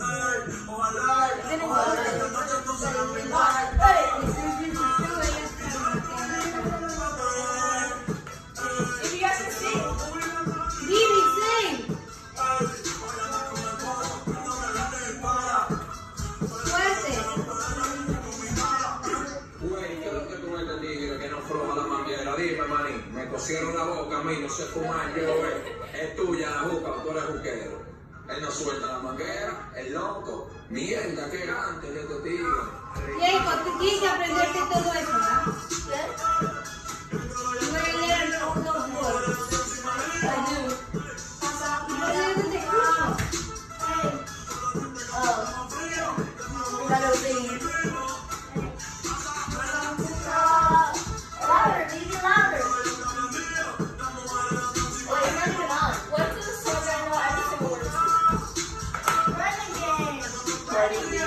Ay, walay, walay ka naman ito sa aming bahay. Me cosieron la boca a mí, no sé fumar, yo, eh. Es tuya la juca, tú eres juquero. Él no suelta la manguera, el loco. Mierda, qué grande que te digo. Jacob, tú quisiste aprenderte todo eso. Oh. That thing. Thank you.